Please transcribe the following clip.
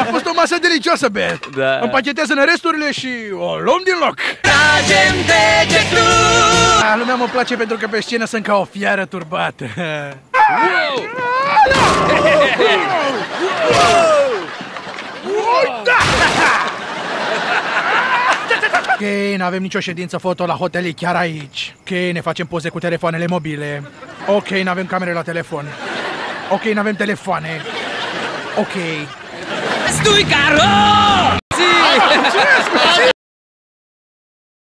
A fost o masă delicioasă, Beth. Da. Împachetează-ne resturile și o luăm din loc. Tragem degetul A, lumea mă place pentru că pe scenă sunt ca o fiară turbată. Ok, n-avem nicio ședință foto la hotel chiar aici. Ok, ne facem poze cu telefoanele mobile. Ok, n-avem camere la telefon. Ok, n-avem telefoane. Ok. Здравствуй, король!